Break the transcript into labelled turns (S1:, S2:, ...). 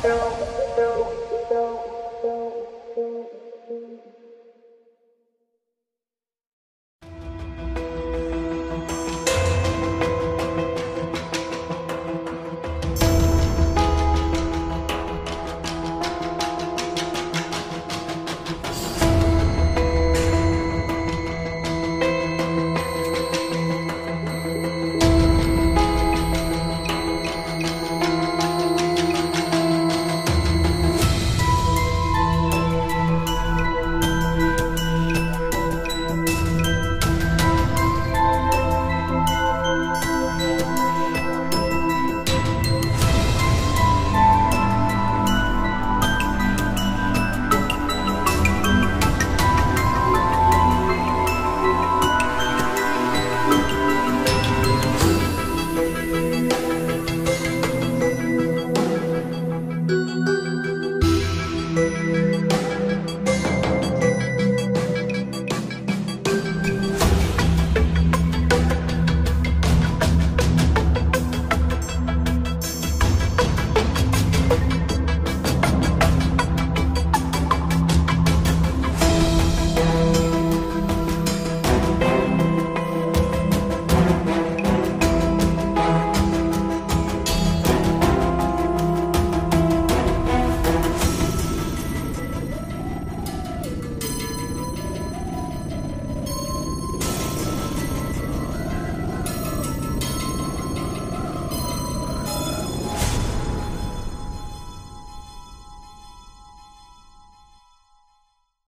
S1: pronto.